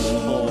much more.